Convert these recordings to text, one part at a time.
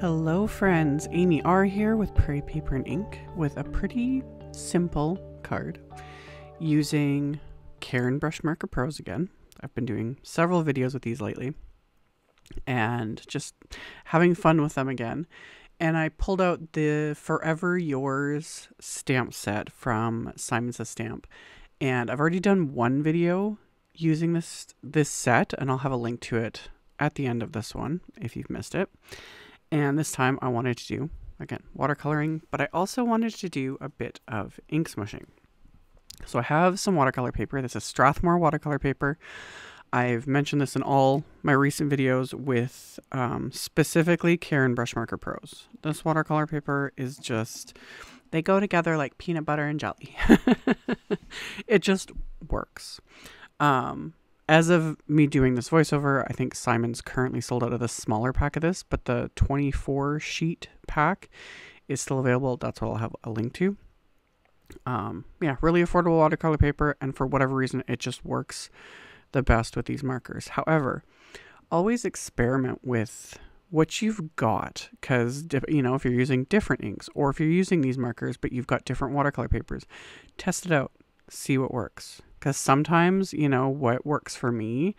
Hello, friends. Amy R here with Prairie Paper and Ink with a pretty simple card using Karin Brush Marker Pros again. I've been doing several videos with these lately and just having fun with them again. And I pulled out the Forever Yours stamp set from Simon Says Stamp. And I've already done one video using this this set and I'll have a link to it at the end of this one if you've missed it. And this time I wanted to do, again, watercoloring, but I also wanted to do a bit of ink smushing. So I have some watercolor paper. This is Strathmore watercolor paper. I've mentioned this in all my recent videos with um, specifically Karin Brush Marker Pros. This watercolor paper is just, they go together like peanut butter and jelly. it just works. Um, as of me doing this voiceover, I think Simon's currently sold out of the smaller pack of this, but the 24 sheet pack is still available. That's what I'll have a link to. Um, yeah, really affordable watercolor paper, and for whatever reason, it just works the best with these markers. However, always experiment with what you've got because you know if you're using different inks or if you're using these markers but you've got different watercolor papers test it out see what works because sometimes you know what works for me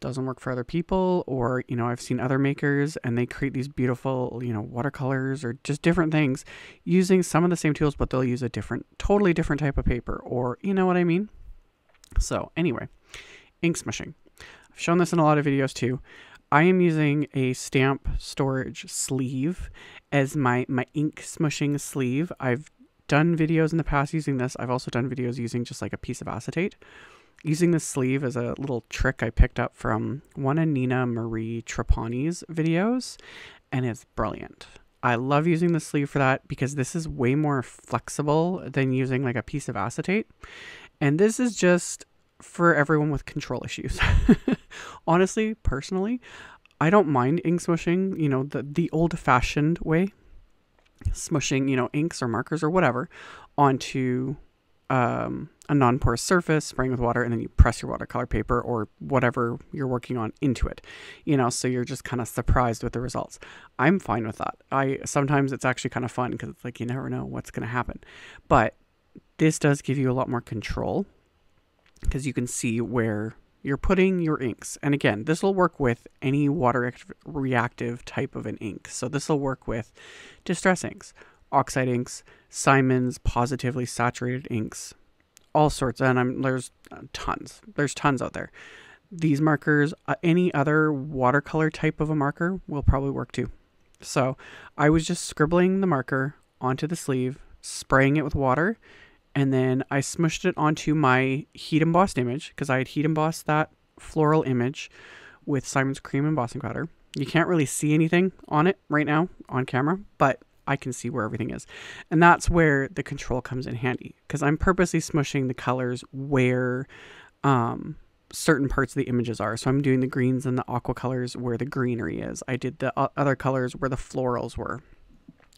doesn't work for other people or you know i've seen other makers and they create these beautiful you know watercolors or just different things using some of the same tools but they'll use a different totally different type of paper or you know what i mean? So anyway ink smushing i've shown this in a lot of videos too. I am using a stamp storage sleeve as my my ink smushing sleeve. I've done videos in the past using this. I've also done videos using just like a piece of acetate. Using this sleeve as a little trick I picked up from one of Nina Marie Trapani's videos, and it's brilliant. I love using the sleeve for that because this is way more flexible than using like a piece of acetate. And this is just for everyone with control issues. Honestly, personally, I don't mind ink smushing, you know, the, the old fashioned way smushing, you know, inks or markers or whatever onto um, a non-porous surface, spraying with water, and then you press your watercolor paper or whatever you're working on into it. You know, so you're just kind of surprised with the results. I'm fine with that. I sometimes it's actually kind of fun because it's like you never know what's going to happen, but this does give you a lot more control because you can see where you're putting your inks. And again, this will work with any water reactive type of an ink. So this will work with distress inks, oxide inks, Simon's positively saturated inks, all sorts. And I'm, there's uh, tons. There's tons out there. These markers, uh, any other watercolor type of a marker will probably work too. So I was just scribbling the marker onto the sleeve, spraying it with water, and then I smushed it onto my heat embossed image because I had heat embossed that floral image with Simon's cream embossing powder. You can't really see anything on it right now on camera, but I can see where everything is. And that's where the control comes in handy because I'm purposely smushing the colors where um, certain parts of the images are. So I'm doing the greens and the aqua colors where the greenery is. I did the other colors where the florals were.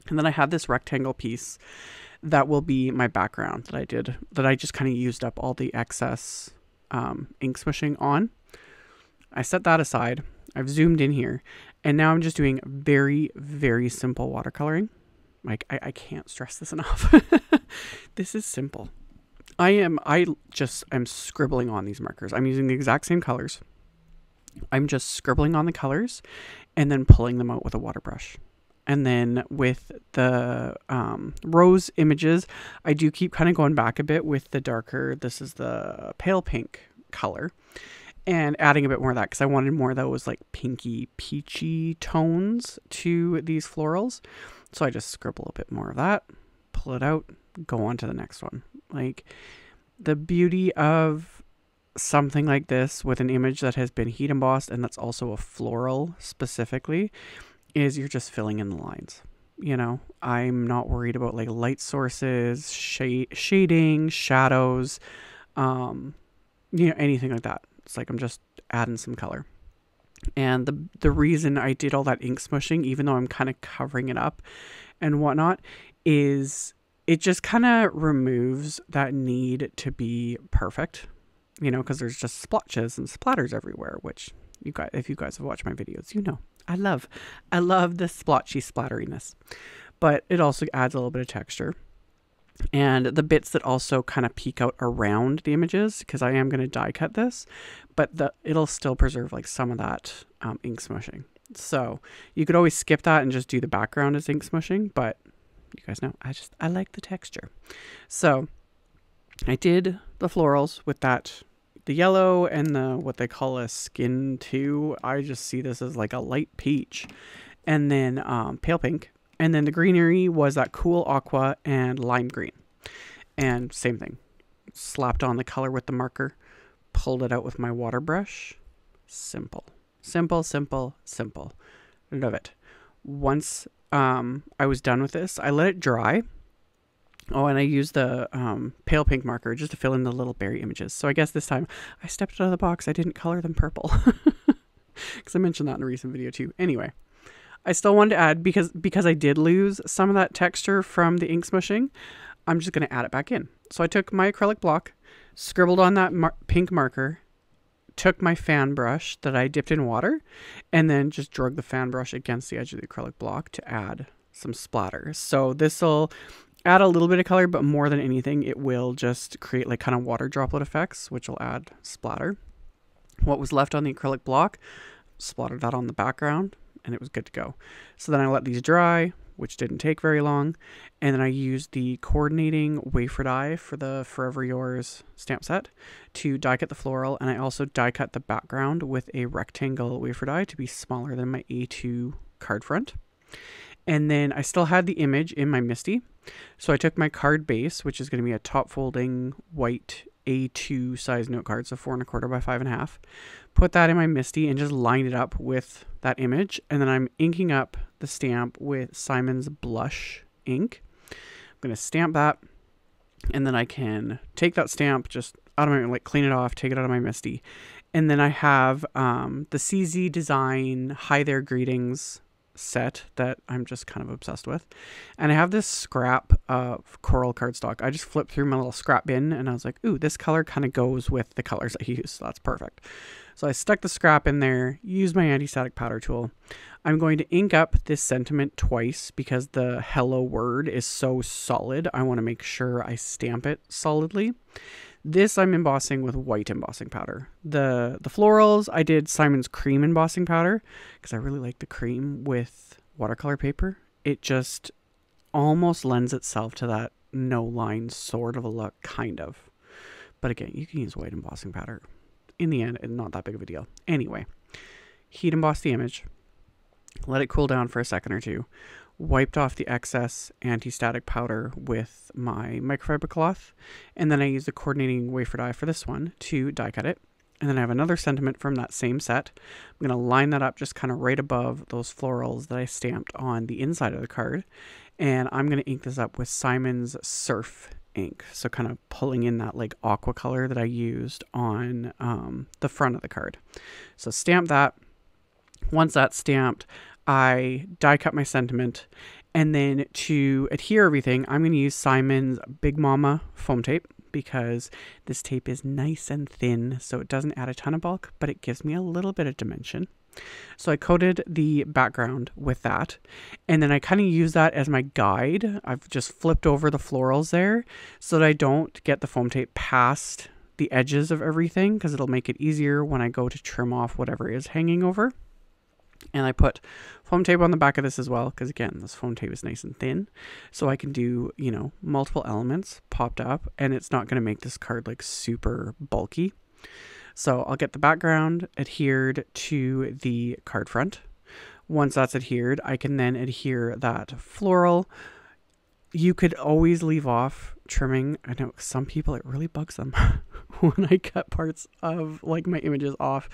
And then I had this rectangle piece that will be my background that I did, that I just kind of used up all the excess um, ink smushing on. I set that aside. I've zoomed in here, and now I'm just doing very, very simple watercoloring. Like, I, I can't stress this enough. this is simple. I am, I just I'm scribbling on these markers. I'm using the exact same colors. I'm just scribbling on the colors and then pulling them out with a water brush. And then with the um, rose images, I do keep kind of going back a bit with the darker, this is the pale pink color, and adding a bit more of that because I wanted more of those like pinky, peachy tones to these florals. So I just scribble a bit more of that, pull it out, go on to the next one. Like the beauty of something like this with an image that has been heat embossed and that's also a floral specifically is you're just filling in the lines. You know, I'm not worried about like light sources, shading, shadows, um, you know, anything like that. It's like I'm just adding some color. And the the reason I did all that ink smushing, even though I'm kind of covering it up and whatnot, is it just kind of removes that need to be perfect. You know, because there's just splotches and splatters everywhere, which you guys, if you guys have watched my videos, you know I love, I love the splotchy splatteriness, but it also adds a little bit of texture. And the bits that also kind of peek out around the images, because I am going to die cut this, but the it'll still preserve like some of that um, ink smushing. So you could always skip that and just do the background as ink smushing, but you guys know I just I like the texture. So I did the florals with that the yellow and the what they call a skin two. I just see this as like a light peach, and then um, pale pink, and then the greenery was that cool aqua and lime green, and same thing. Slapped on the color with the marker, pulled it out with my water brush. Simple, simple, simple, simple. Love it. Once um, I was done with this, I let it dry Oh, and I used the um, pale pink marker just to fill in the little berry images. So I guess this time I stepped out of the box. I didn't color them purple because I mentioned that in a recent video too. Anyway, I still wanted to add because because I did lose some of that texture from the ink smushing. I'm just going to add it back in. So I took my acrylic block, scribbled on that mar pink marker, took my fan brush that I dipped in water, and then just drug the fan brush against the edge of the acrylic block to add some splatter. So this will add a little bit of color, but more than anything, it will just create like kind of water droplet effects, which will add splatter. What was left on the acrylic block, splattered that on the background, and it was good to go. So then I let these dry, which didn't take very long, and then I used the coordinating wafer die for the Forever Yours stamp set to die cut the floral, and I also die cut the background with a rectangle wafer die to be smaller than my A2 card front. And then I still had the image in my MISTI. So I took my card base, which is going to be a top folding white A2 size note card, so four and a quarter by five and a half. Put that in my MISTI and just lined it up with that image. And then I'm inking up the stamp with Simon's Blush ink. I'm going to stamp that. And then I can take that stamp just my, like clean it off, take it out of my MISTI. And then I have um, the CZ Design Hi There Greetings set that I'm just kind of obsessed with. And I have this scrap of coral cardstock. I just flipped through my little scrap bin and I was like, ooh, this color kind of goes with the colors I use. So that's perfect. So I stuck the scrap in there, used my anti-static powder tool. I'm going to ink up this sentiment twice because the hello word is so solid. I want to make sure I stamp it solidly. This I'm embossing with white embossing powder. The the florals I did Simon's cream embossing powder because I really like the cream with watercolor paper. It just almost lends itself to that no line sort of a look, kind of. But again, you can use white embossing powder. In the end, it's not that big of a deal. Anyway, heat emboss the image. Let it cool down for a second or two wiped off the excess anti-static powder with my microfiber cloth and then I used the coordinating wafer die for this one to die cut it. And then I have another sentiment from that same set. I'm going to line that up just kind of right above those florals that I stamped on the inside of the card and I'm going to ink this up with Simon's Surf ink. So kind of pulling in that like aqua color that I used on um, the front of the card. So stamp that. Once that's stamped I die cut my sentiment. And then to adhere everything, I'm going to use Simon's Big Mama foam tape because this tape is nice and thin, so it doesn't add a ton of bulk, but it gives me a little bit of dimension. So I coated the background with that, and then I kind of use that as my guide. I've just flipped over the florals there so that I don't get the foam tape past the edges of everything because it'll make it easier when I go to trim off whatever is hanging over. And I put foam tape on the back of this as well, because again, this foam tape is nice and thin. So I can do, you know, multiple elements popped up, and it's not going to make this card like super bulky. So I'll get the background adhered to the card front. Once that's adhered, I can then adhere that floral. You could always leave off trimming. I know some people, it really bugs them when I cut parts of like my images off.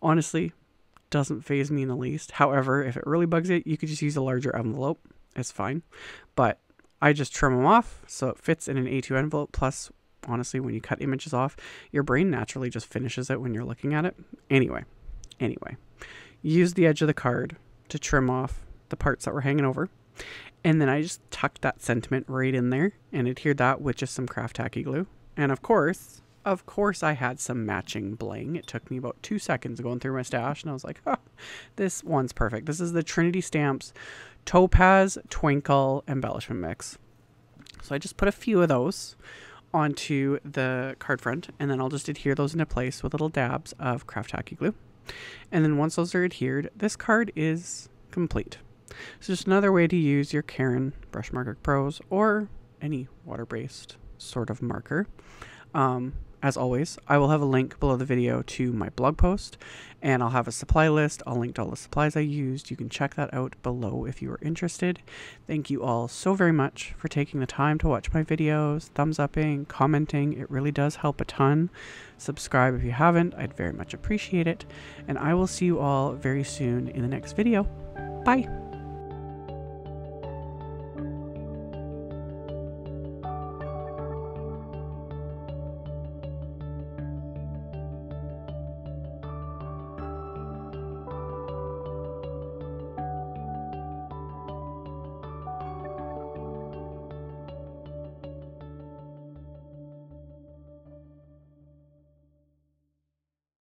Honestly, doesn't phase me in the least. However, if it really bugs it, you could just use a larger envelope. It's fine. But I just trim them off so it fits in an A2 envelope. Plus, honestly, when you cut images off, your brain naturally just finishes it when you're looking at it. Anyway, anyway, use the edge of the card to trim off the parts that were hanging over. And then I just tucked that sentiment right in there and adhered that with just some craft tacky glue. And of course, of course I had some matching bling. It took me about two seconds going through my stash and I was like, oh, this one's perfect. This is the Trinity Stamps Topaz Twinkle Embellishment Mix. So I just put a few of those onto the card front and then I'll just adhere those into place with little dabs of craft tacky glue. And then once those are adhered, this card is complete. So just another way to use your Karin Brush Marker Pros or any water-based sort of marker. Um, as always, I will have a link below the video to my blog post, and I'll have a supply list. I'll link to all the supplies I used. You can check that out below if you are interested. Thank you all so very much for taking the time to watch my videos, thumbs upping, commenting. It really does help a ton. Subscribe if you haven't. I'd very much appreciate it. And I will see you all very soon in the next video. Bye!